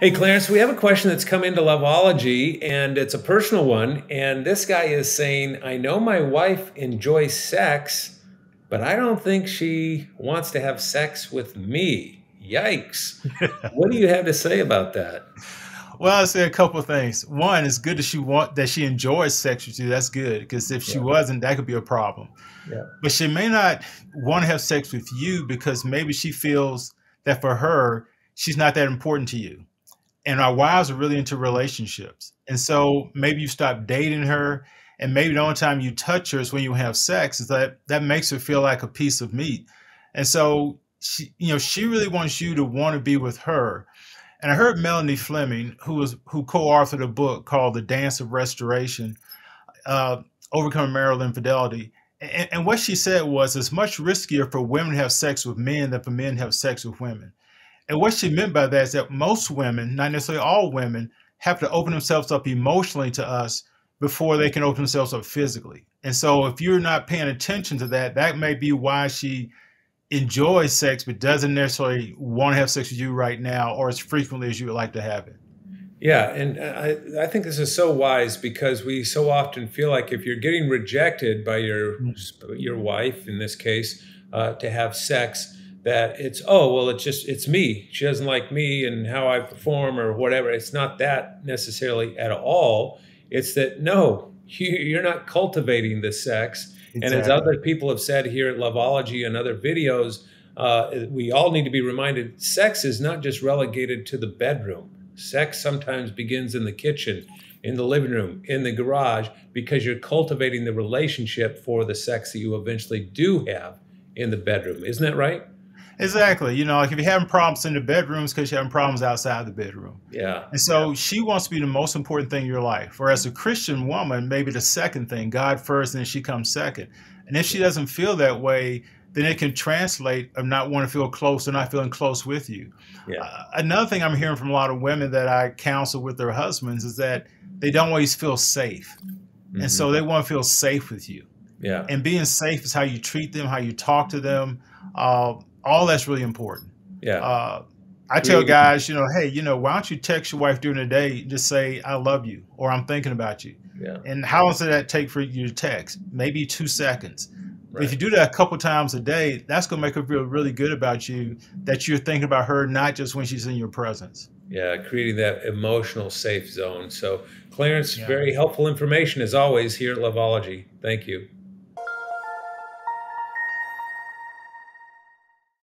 Hey, Clarence, we have a question that's come into Loveology, and it's a personal one. And this guy is saying, I know my wife enjoys sex, but I don't think she wants to have sex with me. Yikes. what do you have to say about that? Well, I'll say a couple of things. One, it's good that she want that she enjoys sex with you. That's good because if she yeah. wasn't, that could be a problem. Yeah. But she may not want to have sex with you because maybe she feels that for her, she's not that important to you and our wives are really into relationships. And so maybe you stop dating her, and maybe the only time you touch her is when you have sex. Is that that makes her feel like a piece of meat. And so she, you know, she really wants you to want to be with her. And I heard Melanie Fleming, who was who co-authored a book called The Dance of Restoration, uh, Overcoming Marital Infidelity. And, and what she said was it's much riskier for women to have sex with men than for men to have sex with women. And what she meant by that is that most women, not necessarily all women, have to open themselves up emotionally to us before they can open themselves up physically. And so if you're not paying attention to that, that may be why she enjoys sex but doesn't necessarily want to have sex with you right now or as frequently as you would like to have it. Yeah, and I, I think this is so wise because we so often feel like if you're getting rejected by your your wife in this case uh, to have sex, that it's oh well it's just it's me. She doesn't like me and how i perform or whatever. It's not that necessarily at all. It's that no you, are not cultivating the sex. Exactly. and as other people have said here at loveology and other videos uh, we all need to be reminded sex is not just relegated to the bedroom. Sex sometimes begins in the kitchen in the living room in the garage because you're cultivating the relationship for the sex that you eventually do have in the bedroom. Isn't that right Exactly. You know, like if you're having problems in the bedrooms because you're having problems outside the bedroom. Yeah. And so yeah. she wants to be the most important thing in your life. Whereas a Christian woman, maybe the second thing, God first, and then she comes second. And if she doesn't feel that way, then it can translate of not wanting to feel close or not feeling close with you. Yeah. Uh, another thing I'm hearing from a lot of women that I counsel with their husbands is that they don't always feel safe. Mm-hmm. And so mm-hmm. they want to feel safe with you. Yeah. And being safe is how you treat them, how you talk to them. Uh, all that's really important. Yeah. Uh, I tell guys, you know, hey, you know, why don't you text your wife during the day, just say I love you or I'm thinking about you. Yeah. And how long does that take for you to text? Maybe two seconds. Right. If you do that a couple times a day, that's gonna make her feel really good about you that you're thinking about her not just when she's in your presence. Yeah, creating that emotional safe zone. So Clarence, yeah. very helpful information as always here at Loveology. Thank you.